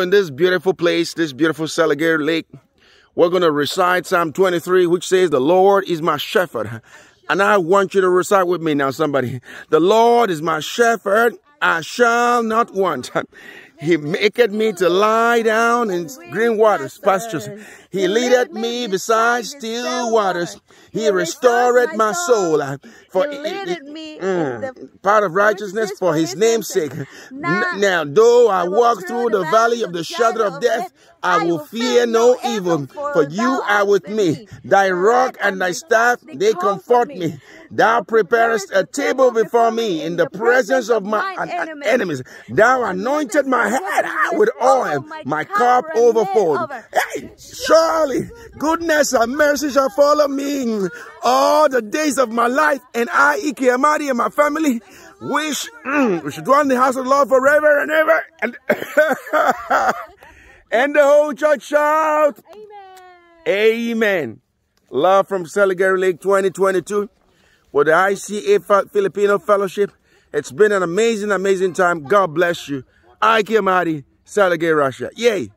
In this beautiful place, this beautiful Seliger Lake, we're going to recite Psalm 23, which says, The Lord is my shepherd. And I want you to recite with me now, somebody. The Lord is my shepherd. I shall not want. He maketh me to lie down in green waters, pastures. He leadeth me beside still waters. He restored my soul. For mm, part of righteousness for his name's sake. Now, though I walk through the valley of the shadow of death, I will fear no evil, for you are with me. Thy rock and thy staff, they comfort me. Thou preparest a table before me in the presence of my enemies. Thou anointed my head with oil, my cup overflowed. Hey, surely goodness and mercy shall follow me all the days of my life, and I, Ike Amadi, and my family wish mm, we should dwell in the house of the Lord forever and ever. And, and the whole church shout, Amen. Amen. Love from Seliger Lake 2022 with the ICA Filipino Fellowship. It's been an amazing, amazing time. God bless you. Ike Amadi, Seliger, Russia. Yay.